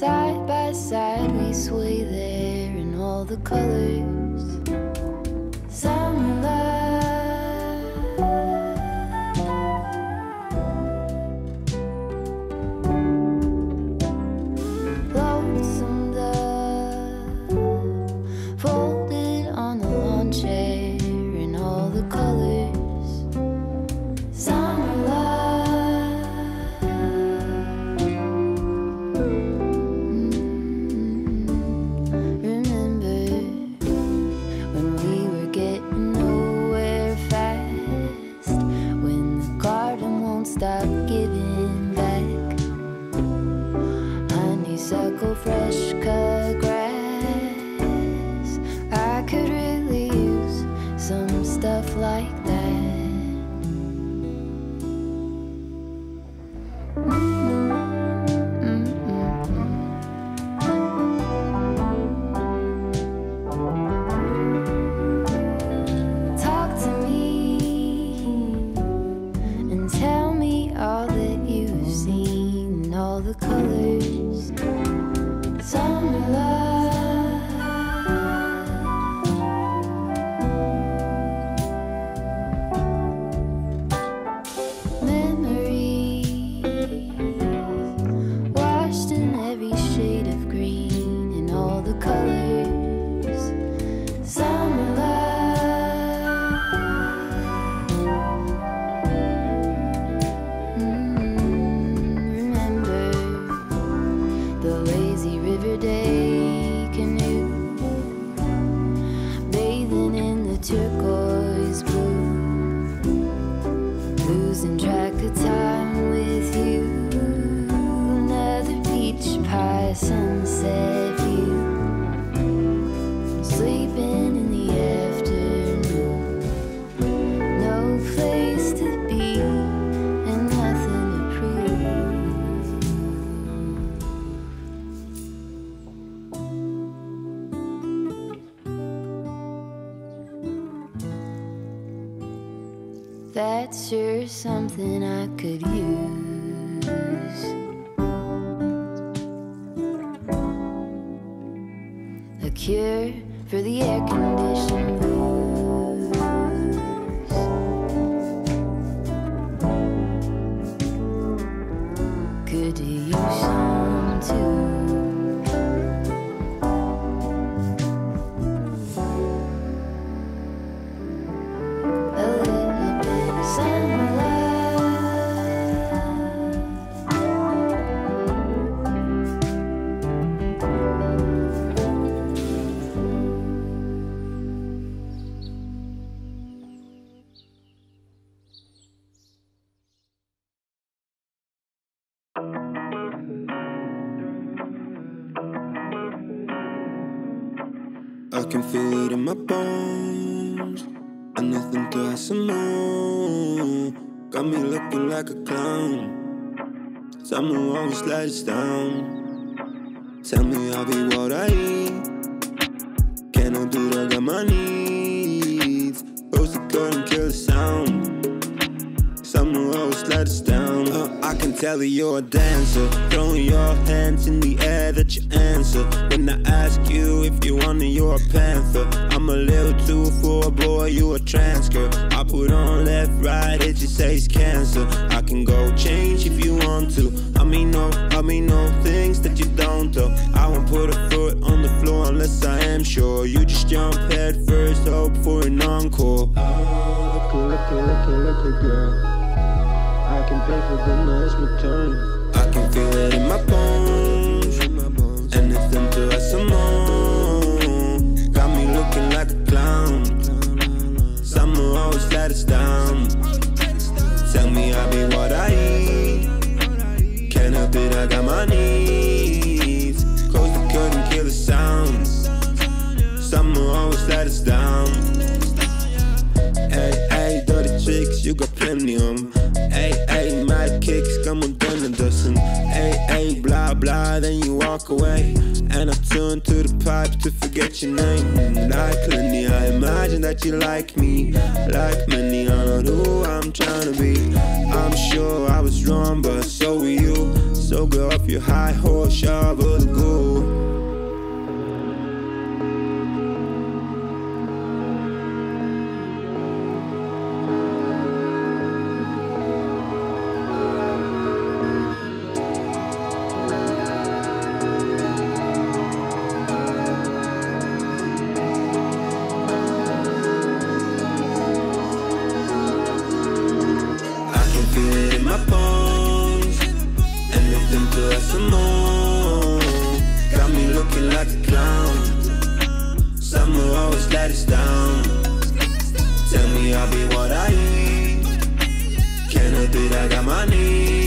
Side by side, we sway there in all the colors. And tell me all that you've seen, all the colors. That's sure something I could use. Cure for the air conditioned I can feel it in my bones. And nothing to ask more. Got me looking like a clown. Summer always let us down. Tell me I'll be what I eat. Tell that you're a dancer. Throwing your hands in the air that you answer. When I ask you if you want it, you're a panther. I'm a little too for a boy, you a trans girl. I put on left, right, it just says cancer. Turn. I can feel it in my bones. Them to us some more. Got me looking like a clown. Summer always let us down. Tell me I'll be what I eat. Can't help it, I got my needs. On, done a dozen. Hey, hey, blah, blah, then you walk away. And I turn to the pipe to forget your name. Like Lenny, I imagine that you like me. Like many, I know who I'm trying to be. I'm sure I was wrong, but so were you. So go off your high horse, shovel the goal. Got me looking like a clown. Summer always let us down. Tell me I'll be what I eat. Can't help it, I got my needs.